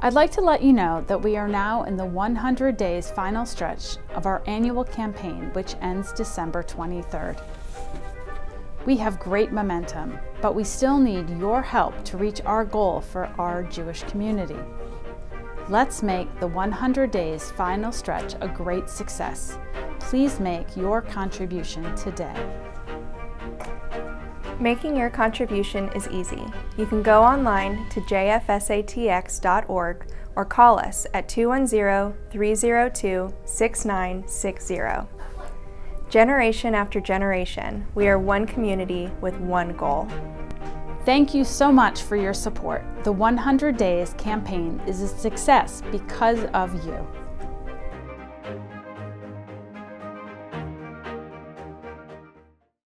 I'd like to let you know that we are now in the 100 days final stretch of our annual campaign, which ends December 23rd. We have great momentum, but we still need your help to reach our goal for our Jewish community. Let's make the 100 days final stretch a great success. Please make your contribution today. Making your contribution is easy. You can go online to jfsatx.org or call us at 210-302-6960. Generation after generation, we are one community with one goal. Thank you so much for your support. The 100 Days campaign is a success because of you.